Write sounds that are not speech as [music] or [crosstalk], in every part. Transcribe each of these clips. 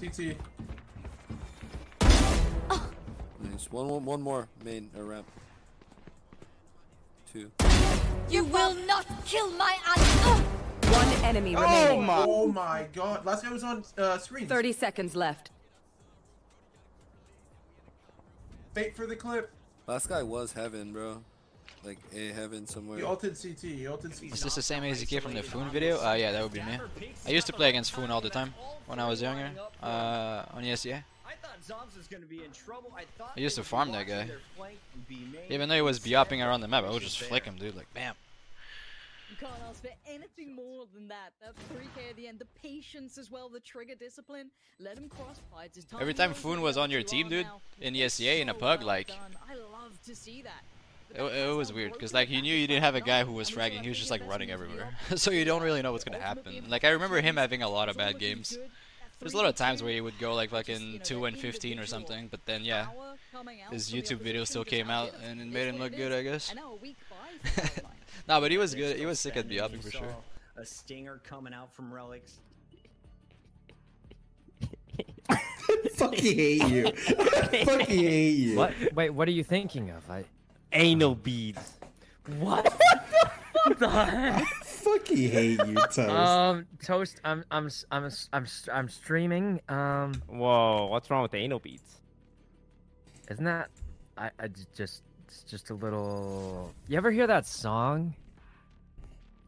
CT. Nice. One, one, one more main or ramp. Two. You will not kill my ally. One enemy remaining. my. Oh my god. Last guy was on uh, screen. 30 seconds left. Fate for the clip. Last guy was heaven, bro. Like a heaven somewhere. He ulted CT. He ulted CT. Is this the same AZK from the Phoon video? Uh, yeah, that would be me. I used to play against Phoon all the time when I was younger. Uh, on ESEA. I thought Zombs was gonna be in trouble. I thought I used to farm that guy. watch their flank and be made. Even though he was bopping around the map, I would just flick him, dude. Like, bam. You can't ask for anything more than that. That 3k at the end, the patience as well, the trigger discipline. Let him cross fights. Every time knows Phoon was on your team, dude, in the It's SCA in a pug, like. I love to see that. It, it was weird, because like you knew you didn't have a guy who was fragging, he was just like running everywhere. [laughs] so you don't really know what's gonna happen. Like I remember him having a lot of bad games. There's a lot of times where he would go like fucking 2 and 15 or something, but then yeah, his YouTube video still came out and it made him look good, I guess. [laughs] nah, but he was good. He was sick at bopping for sure. A stinger coming out from relics. [laughs] Fuck, Fucking hate you. Fuck, Fucking hate you. What? Wait, what are you thinking of? I. Anal beads. What? [laughs] what the heck? Fucking [laughs] hate you, Toast. Um, toast. I'm I'm s- I'm s- I'm s- I'm streaming. Um, Whoa, what's wrong with the anal beads? isn't that? I I just it's just a little. You ever hear that song?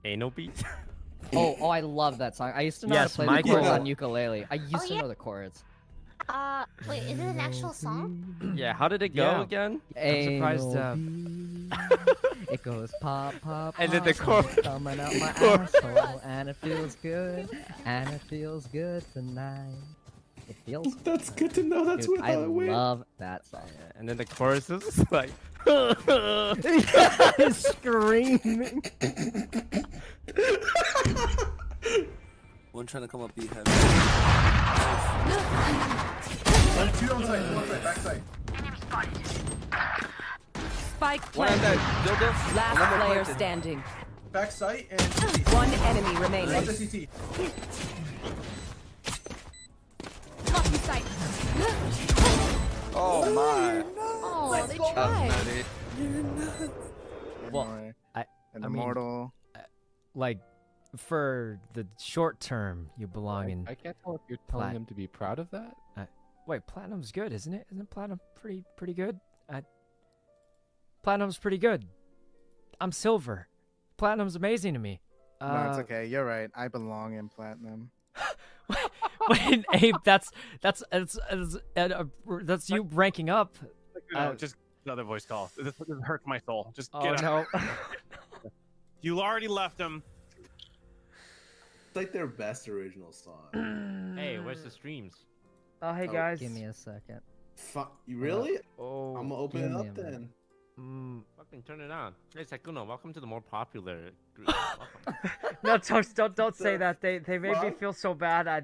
Anal beads? [laughs] Oh, oh, I love that song. I used to know Yes, how to play the chords on ukulele. I used to yeah? know the chords. Uh, wait, is it an actual song? [clears throat] yeah, how did it go Yeah. again? I'm surprised. Uh, It goes pop, pop, [laughs] And then the chorus- [laughs] coming out my [laughs] asshole, and it feels good, and it feels good tonight. It feels. That's good to know. That's Dude, what I how it went. love that song. And then the chorus is like. Screaming. One trying to come up B heaven. One, two on site. Two on. Back site. Spike One on planted. that dildo. Last One player planted. standing. Back site and CT. One enemy Watch remaining. the CT. Lucky sight. Oh my. Oh, they That's tried. nutty. well, I And I the mean, uh, like for the short term, you belong in. I can't tell if you're telling Plat- him to be proud of that. Wait, platinum's good, isn't it? Isn't platinum pretty pretty good? I, platinum's pretty good. I'm silver. Platinum's amazing to me. no, it's Uh, okay. You're right. I belong in platinum. [laughs] Wait, Abe, that's that's that's that's, uh, that's you ranking up. No, Uh, just another voice call. This, this hurts my soul. Just Oh get out. no. [laughs] [laughs] You already left him. It's like their best original song. [clears throat] Hey, where's the streams? Oh hey Oh, guys. Give me a second. Fuck, you really? Oh. I'm gonna open it up a minute. then. Mm, Fucking turn it on. Hey, Sykkuno, welcome to the more popular [laughs] group. no, don't don't don't say that. They they made me feel so bad. I,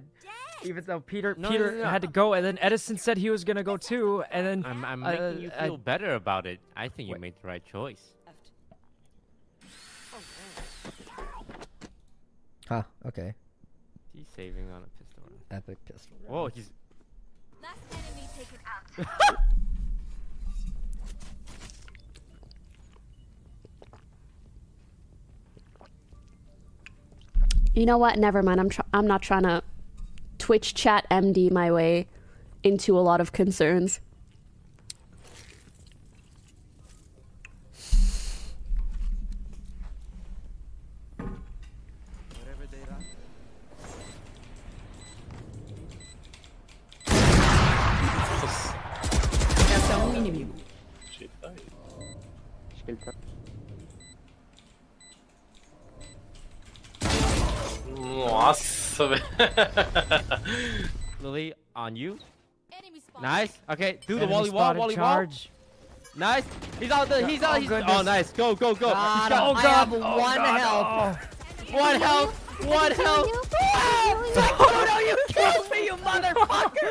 even though Peter No, no, Peter no, no. had to go, and then Edison said he was gonna go too, and then I'm, I'm Uh, making you I- feel better about it. I think you Wait. made the right choice. Huh. Okay. He's saving on a pistol. Epic pistol. Whoa, he's. [laughs] You know what? Never mind. I'm I'm not trying to Twitch chat MD my way into a lot of concerns. Nossa, [laughs] velho. Lily, on you. Nice. Okay, do the Enemy wally wall, wally charge. wall. Nice. He's out the. He's Oh, out. He's. goodness. Oh, nice. Go, go, go. God, He's got- I have one health. One health. One health. Oh no! You killed me, you motherfucker!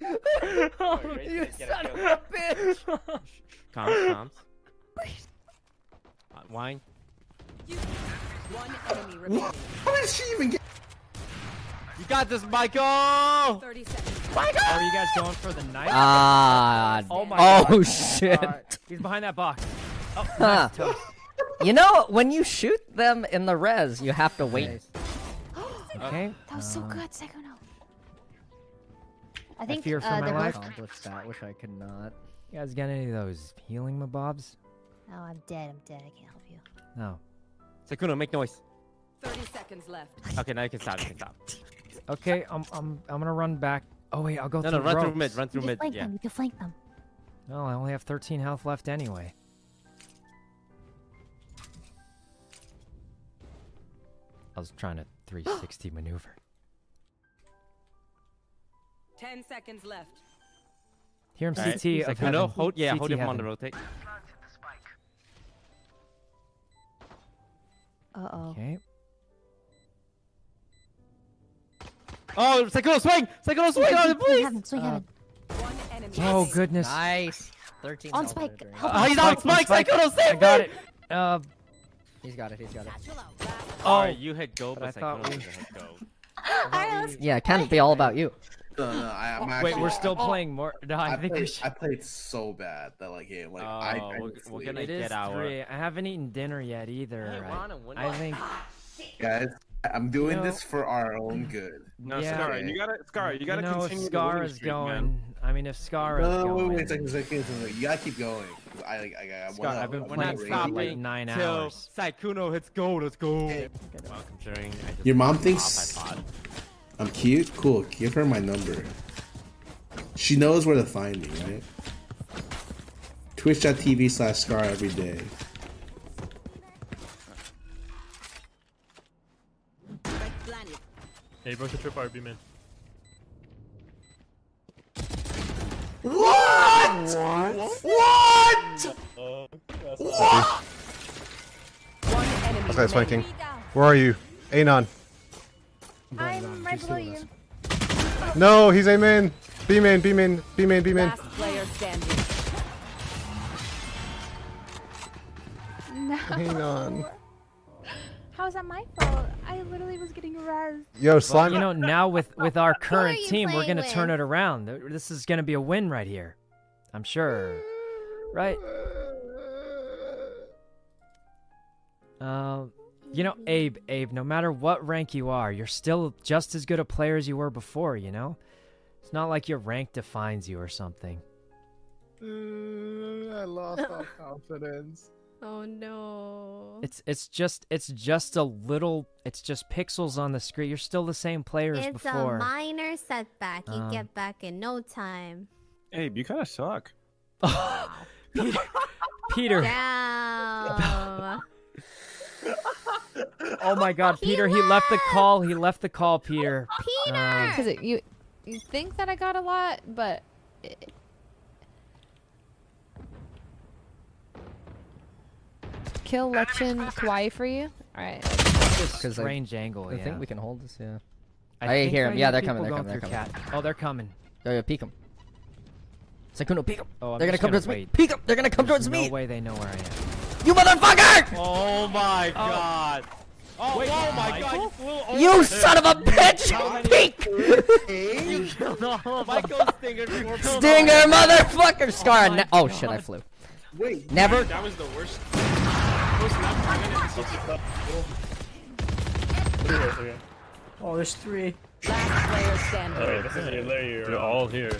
you son of a bitch! Comms, comms. Uh, wine. One enemy remaining. How did she even get? You got this, Michael. 30 seconds. Oh, are you guys going for the knife? Ah. oh my oh god. shit. Uh, he's behind that box. Oh, Huh. nice toast. You know, when you shoot them in the res, you have to wait. [gasps] Okay. That was so good, Psycho no. I I think fear for uh, my they're life. both. Accomplish that. Wish I could not. You guys got any of those healing mabobs? Oh, I'm dead. I'm dead. I can't help you. No. Sykkuno, make noise. 30 seconds left. Okay, now you can stop. You can stop. Okay, I'm I'm I'm gonna run back. Oh wait, I'll go No, through no, run through mid. Run through You can mid. flank Yeah. them. You can flank them. No, I only have 13 health left anyway. I was trying to 360 [gasps] maneuver. 10 seconds left. Here I'm Alright, CT of Sykkuno, heaven. hold. Yeah, CT hold him on the rotate. Uh oh. Okay. Oh, Sykkuno, swing! Sykkuno, swing on it, Swing please! heaven. Swing heaven. One enemy. Oh goodness. Nice. 13 On health spike. right. Help Uh, he's out, Spike! Spike. Sykkuno, save I got it. Uh, He's got it. He's got it. oh, Alright, you hit go, but but, I thought we- doesn't go. [laughs] Alright, let's Yeah, it can't be all about you. No, no, I, I'm wait, we're still I, oh, playing more. No, I, I, think we played, should. I played so bad that like, yeah, like I, Oh, I we're- we're gonna- It is get our- three. I haven't eaten dinner yet either. Hey, I- Ron, I, think. guys. I'm doing know- this for our own [clears throat] good. No, Yeah. Scar, you gotta, Scar, you gotta know, continue the Scar winning is streak, going. man. I mean, if Scar is No, no, going. wait, wait, a second, second, second. You gotta keep going. I like, I, I, Scott, wanna- I've been I We're playing not rate for like nine till hours. Sykkuno hits go. Let's go. Well, considering I just Your mom thinks iPod. I'm cute. Cool. Give her my number. She knows where to find me, right? Twitch.tv slash scar every day. Spike planted. Hey, broke the trip RB, man. What? What? What? One enemy This guy's remaining. flanking. Where are you? Anon. I'm right below you. No, he's A main. B main, B main, B main, B main. Last player standing. No. Anon. How's that my fault? I literally was getting res. Yo, Well, slime. you know, now with with our current team, we're gonna turn it around. This is gonna be a win right here. I'm sure. Right? [laughs] Uh, you know, Abe, Abe. No matter what rank you are, you're still just as good a player as you were before. You know, it's not like your rank defines you or something. I lost all [laughs] confidence. Oh no. It's it's just it's just a little. It's just pixels on the screen. You're still the same player as It's before. a minor setback. You Um, get back in no time. Abe, you kind of suck. [laughs] Peter, Peter. [laughs] Damn. Oh my God, [laughs] Peter! He left the call. He left the call, Peter. Peter! Um, Because you you think that I got a lot, but it, kill Lechin Kawaii for you. All right. Just Because, like, strange angle. I yeah. think we can hold this, yeah. I I, hear I him. Yeah, they're coming. They're coming. They're coming. cat. Oh, they're coming. Yo, yo, peek him. Sykkuno, peek him. Oh, I'm they're gonna come gonna towards me. Peek him. They're gonna come There's towards no me. No way they know where I am. You motherfucker! Oh my god. Oh, Oh, Wait, oh my Michael? god, you flew over You him. son of a bitch! Peek! [laughs] You killed all of Michael Stinger [laughs] Stinger, oh motherfucker! Scar. Oh my ne- oh shit, I flew. Wait. Never. That was the worst. Worst left time in the CT. Oh, there's three. Last player standing. Alright, this is your layer. They're all here.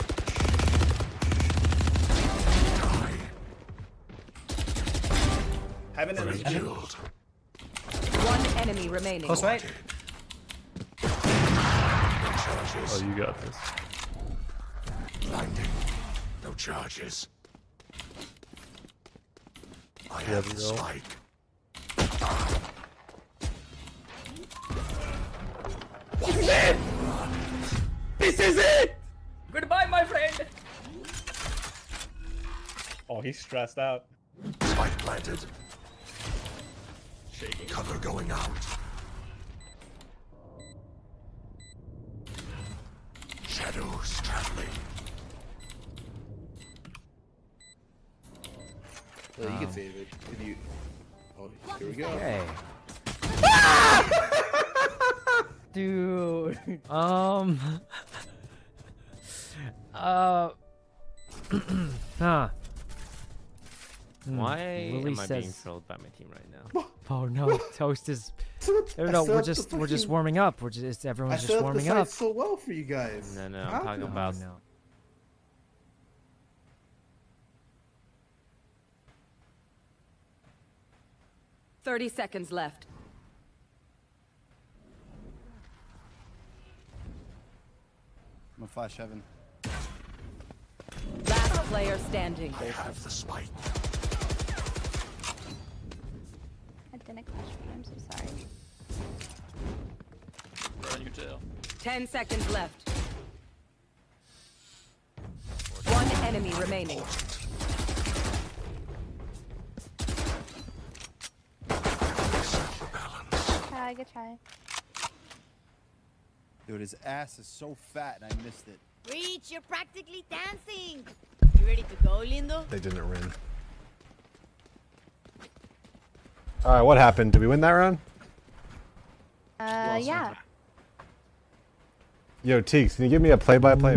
Heaven and One enemy remaining. Close right. Oh, you got this. No charges. I have have the the roll. spike. This is it! Goodbye, my friend. Oh, he's stressed out. Spike planted. Cover going out. Shadows traveling. Well, you Um, can save it if you. Oh, here we go. Okay. [laughs] Dude. Um. [laughs] uh. [clears throat] huh. Hmm, Why Lily am I being says- trolled by my team right now? [laughs] Oh no, toast is. [laughs] No, no, we're up the just we're just warming up. We're just everyone's set just up the warming site up. so well for you guys. No, no, I'm How talking come? about. no. Thirty seconds left. I'm gonna flash heaven. Last player standing. I have the spike. I'm so sorry. Burn your tail. Ten seconds left. One enemy remaining. Try, good try. Dude, his ass is so fat and I missed it. Reach, you're practically dancing. You ready to go, Lindo? They didn't win. All right, what happened? Did we win that round? Uh, yeah. Yo, Teeks, can you give me a play-by-play?